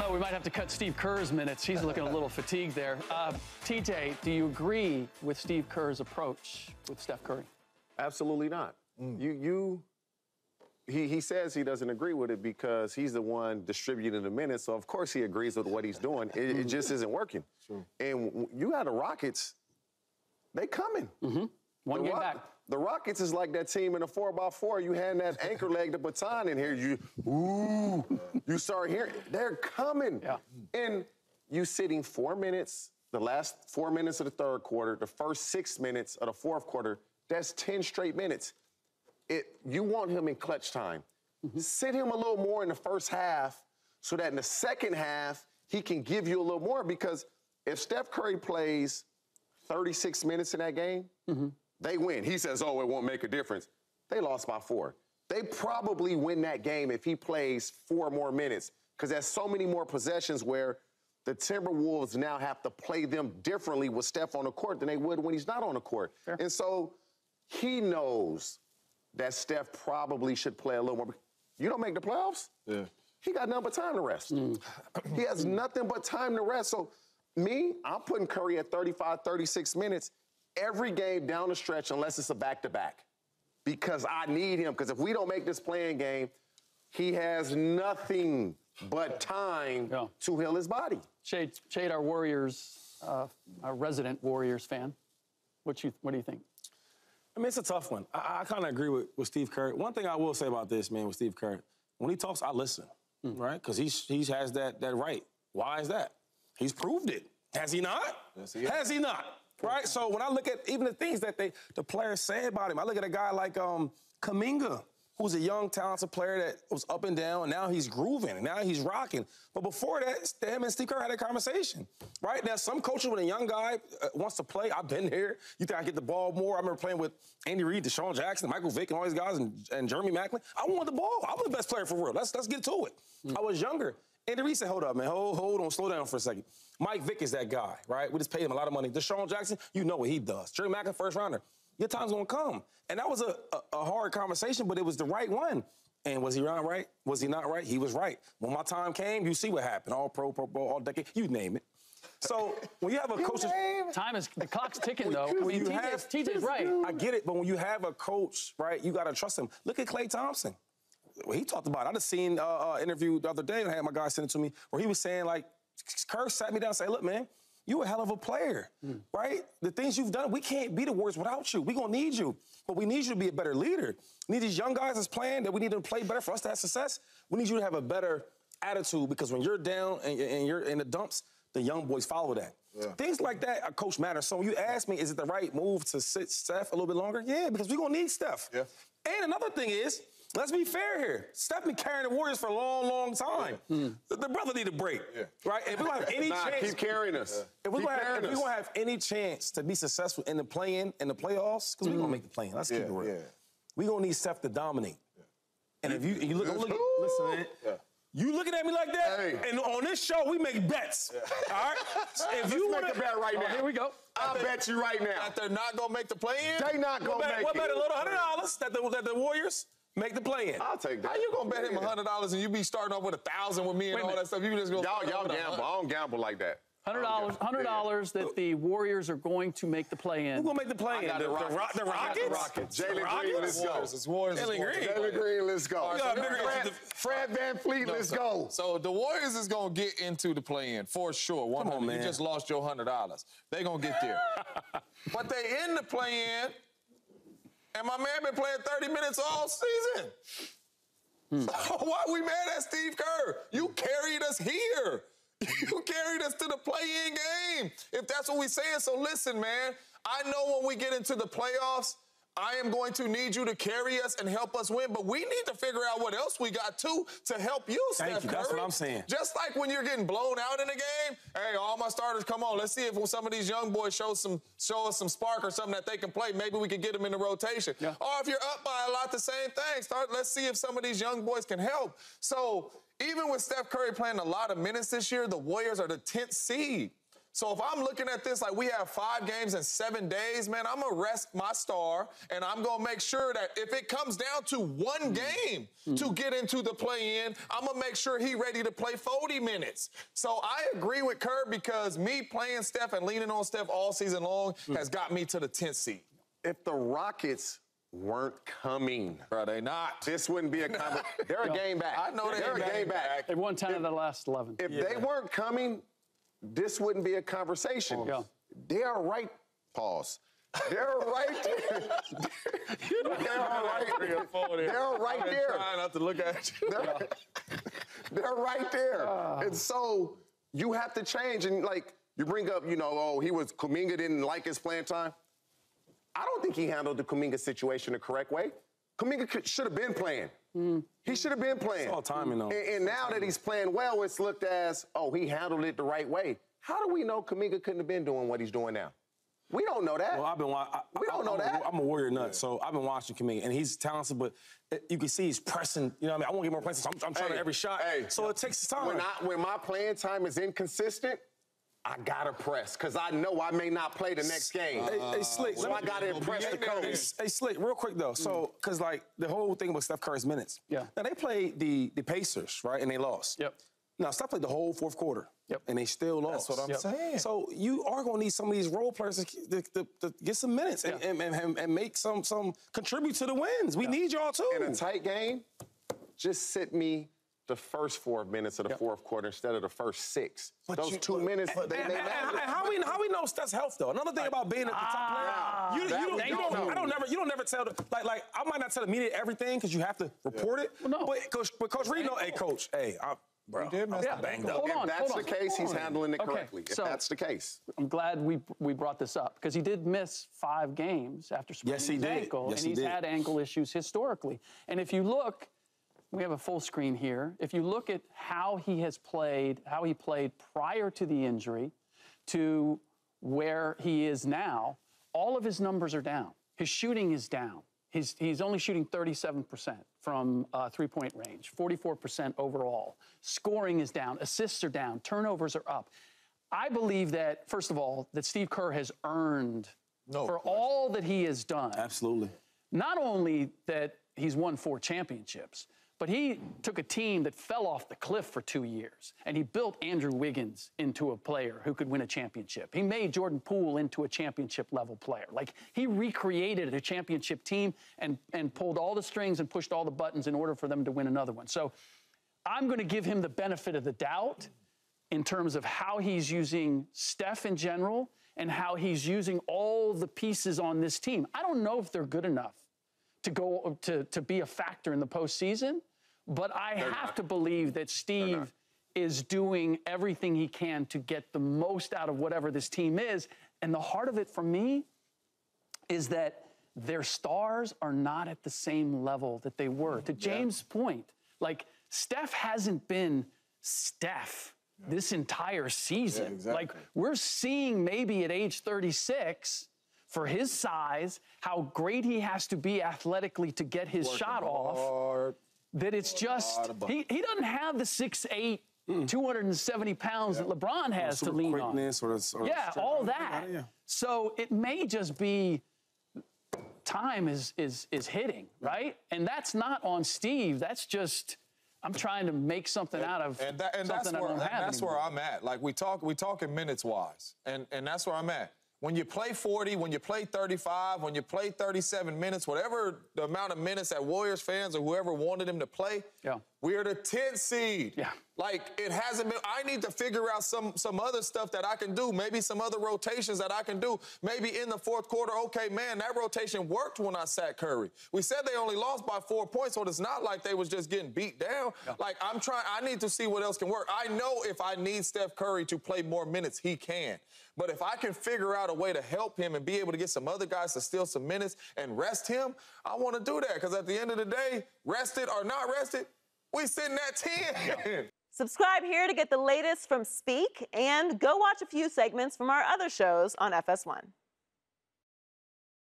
know. We might have to cut Steve Kerr's minutes. He's looking a little fatigued there. Uh, TJ, do you agree with Steve Kerr's approach with Steph Curry? Absolutely not. Mm. You, you, he, he says he doesn't agree with it because he's the one distributing the minutes. So of course he agrees with what he's doing. It, it just isn't working. Sure. And you got the Rockets. They coming. Mm-hmm. One the game Rock, back. The Rockets is like that team in a four by four. You hand that anchor leg the baton in here. You ooh, you start hearing they're coming. Yeah. And you sitting four minutes, the last four minutes of the third quarter, the first six minutes of the fourth quarter. That's ten straight minutes. It you want him in clutch time. Mm-hmm. Sit him a little more in the first half, so that in the second half he can give you a little more. Because if Steph Curry plays 36 minutes in that game. Mm-hmm they win. He says, oh, it won't make a difference. They lost by four. They probably win that game if he plays four more minutes because there's so many more possessions where the Timberwolves now have to play them differently with Steph on the court than they would when he's not on the court. Fair. And so he knows that Steph probably should play a little more. You don't make the playoffs? Yeah. He got nothing but time to rest. Mm. he has nothing but time to rest. So, me, I'm putting Curry at 35, 36 minutes every game down the stretch unless it's a back to back because I need him. Because if we don't make this play-in game, he has nothing but time yeah. to heal his body. Shade, Shade our Warriors, uh, our resident Warriors fan. What you what do you think? I mean, it's a tough one. I, I kind of agree with, with Steve Kerr. One thing I will say about this, man, with Steve Kerr, when he talks, I listen, mm. right? Because he's he has that that right. Why is that? He's proved it. Has he not? Yes, he has he not? Right? So when I look at even the things that they the players say about him, I look at a guy like um, Kuminga, who's a young, talented player that was up and down, and now he's grooving, and now he's rocking. But before that, him and Steve Kerr had a conversation, right? Now, some coaches, when a young guy uh, wants to play, I've been here. You think I get the ball more? I remember playing with Andy Reid, DeSean Jackson, Michael Vick, and all these guys, and, and Jeremy Maclin. I want the ball. I'm the best player for real. Let's let's get to it. Mm. I was younger. Andy Reid said, hold up, man. Hold, hold on, slow down for a second. Mike Vick is that guy, right? We just paid him a lot of money. DeSean Jackson, you know what he does. Jerry Maclin, first rounder. Your time's gonna come. And that was a, a, a hard conversation, but it was the right one. And was he not right? Was he not right? He was right. When my time came, you see what happened. All pro, pro, pro, all decade, you name it. So when you have a coach, time is the clock's ticking though. When you have TJ's right. I get it, but when you have a coach, right, you got to trust him. Look at Klay Thompson well, he talked about it. I just seen uh, uh, interview the other day and I had my guy send it to me where he was saying like, Kerr sat me down and said, look, man, you a hell of a player, mm. right? The things you've done, we can't be the Warriors without you. We're gonna need you, but we need you to be a better leader. We need these young guys that's playing that we need to play better for us to have success. We need you to have a better attitude because when you're down and, and you're in the dumps, the young boys follow that. Yeah. Things like that, a coach matters. So when you ask me, is it the right move to sit Steph a little bit longer? Yeah, because we're gonna need Steph. Yeah. And another thing is, Let's be fair here. Steph been carrying the Warriors for a long, long time. Yeah. Mm. The, the, brother need a break, yeah. right? If we don't have any nah, chance, keep carrying us. If we're gonna, have, we have any chance to be successful in the play-in in the playoffs, because mm. we're gonna make the play-in. Let's yeah, keep it real. Yeah. We gonna need Steph to dominate. And if you, you look, look, listen, man. Yeah. You looking at me like that? Hey. And on this show, we make bets. Yeah. All right. if you want to bet right oh, now, here we go. I'll bet you right now that they're not gonna make the play-in. They not gonna what make bet, What bet a little hundred dollars that the, that the Warriors Make the play in. I'll take that. How you gonna bet him hundred dollars and you be starting off with a thousand with me and all that stuff? You just go y'all y'all gamble. I don't gamble like that. Hundred dollars. Hundred dollars that the Warriors are going to make the play in. Who's gonna make the play in? The, the, Rockets. The, Rockets. The Rockets. Jalen Green, let's go. It's Warriors. Jalen Green. Jalen Green, let's go. Fred, Fred VanVleet, no, let's go. So the Warriors is gonna get into the play in for sure. One Come on, man. You just lost your hundred dollars. They gonna get there. but they in the play in. And my man been playing 30 minutes all season. Hmm. So why we mad at Steve Kerr? You carried us here. You carried us to the play-in game. If that's what we saying. So listen, man. I know when we get into the playoffs, I am going to need you to carry us and help us win, but we need to figure out what else we got too to help you, Thank Steph you. Curry. That's what I'm saying. Just like when you're getting blown out in a game, hey, all my starters, come on, let's see if some of these young boys show some show us some spark or something that they can play. Maybe we can get them in the rotation. Yeah. Or if you're up by a lot, the same thing. Start. Let's see if some of these young boys can help. So even with Steph Curry playing a lot of minutes this year, the Warriors are the 10th seed. So if I'm looking at this like we have five games in seven days, man, I'm gonna rest my star and I'm gonna make sure that if it comes down to one game mm. to get into the play-in, I'm gonna make sure he ready to play 40 minutes. So I agree with Kerr because me playing Steph and leaning on Steph all season long mm. has got me to the 10th seat. If the Rockets weren't coming. Bro, they not. This wouldn't be a conversation. They're a game back. I know they're, they're a game back. back. They've won 10 if, of the last 11. If yeah. they weren't coming, this wouldn't be a conversation. Yeah. They're right. Pause. They're right there. they're right there. They're right there. Trying not to look at you. They're, they're right there. Uh. And so you have to change. And like you bring up, you know, oh, he was Kuminga didn't like his playing time. I don't think he handled the Kuminga situation the correct way. Kuminga should have been playing. Mm. He should have been playing. It's all timing, though. And, and now that he's playing well, it's looked as, oh, he handled it the right way. How do we know Kuminga couldn't have been doing what he's doing now? We don't know that. Well, I've been watching. We don't know I'm that. A, I'm a warrior nut, so I've been watching Kuminga, and he's talented, but you can see he's pressing. You know what I mean? I want to get more points. So I'm, I'm trying hey, every shot. Hey, so it takes time. When, I, when my playing time is inconsistent, I gotta press because I know I may not play the next game. Hey, hey, Slick, so I gotta impress the coach. Hey, Slick, real quick though. So, because mm. like the whole thing about Steph Curry's minutes. Yeah. Now they played the the Pacers, right, and they lost. Yep. Now Steph played the whole fourth quarter. Yep. And they still lost. That's what I'm yep. saying. So you are going to need some of these role players to, to, to get some minutes yeah. and, and, and, and, make some some contribute to the wins. We yeah. need y'all too. In a tight game, just sit me the first four minutes of the yep. fourth quarter instead of the first six. But Those you, two but, minutes, and, they, and, they and, how we how we know Steph's health though? Another thing about being at the top player, ah, you, you, don't, you don't, I don't never you don't never tell the, like like I might not tell the media everything because you have to report yeah. it. Well, no, but coach, but coach Reid no, hey coach, hey, I, Bro, he did mess yeah, banged up. Hold on, if that's hold the case, he's handling it correctly. Okay, so if that's the case. I'm glad we we brought this up because he did miss five games after spraining yes, his did. ankle, yes, and he's he had ankle issues historically. And if you look, we have a full screen here. If you look at how he has played, how he played prior to the injury to where he is now, all of his numbers are down. His shooting is down. He's, he's only shooting 37% from uh, three point range, 44% overall. Scoring is down, assists are down, turnovers are up. I believe that, first of all, that Steve Kerr has earned no, for all that he has done. Absolutely. Not only that he's won four championships, but he took a team that fell off the cliff for two years, and he built Andrew Wiggins into a player who could win a championship. He made Jordan Poole into a championship level player. Like he recreated a championship team and, and pulled all the strings and pushed all the buttons in order for them to win another one. So I'm going to give him the benefit of the doubt in terms of how he's using Steph in general and how he's using all the pieces on this team. I don't know if they're good enough to go to, to be a factor in the postseason. But I They're have not. to believe that Steve is doing everything he can to get the most out of whatever this team is. And the heart of it for me is that their stars are not at the same level that they were. To James' yeah. point, like Steph hasn't been Steph this entire season. Yeah, exactly. Like we're seeing maybe at age 36 for his size how great he has to be athletically to get his Working shot hard. That it's just he, he doesn't have the six eight. Mm. 270 pounds yeah. that LeBron has to lean on. Or, or yeah, all that. Yeah. So it may just be time is is is hitting, right? And that's not on Steve. That's just I'm trying to make something and, out of and that, and something that's where, I don't have That's anymore. where I'm at. Like we talk, we talk in minutes wise, and and that's where I'm at. When you play 40, when you play 35, when you play 37 minutes, whatever the amount of minutes that Warriors fans or whoever wanted him to play, yeah. we're the 10th seed. Yeah. Like it hasn't been. I need to figure out some some other stuff that I can do. Maybe some other rotations that I can do. Maybe in the fourth quarter. Okay, man, that rotation worked when I sat Curry. We said they only lost by four points, so it's not like they was just getting beat down. Yeah. Like I'm trying. I need to see what else can work. I know if I need Steph Curry to play more minutes, he can. But if I can figure out a way to help him and be able to get some other guys to steal some minutes and rest him, I want to do that. Because at the end of the day, rested or not rested, we sitting at 10. Subscribe here to get the latest from Speak and go watch a few segments from our other shows on FS1.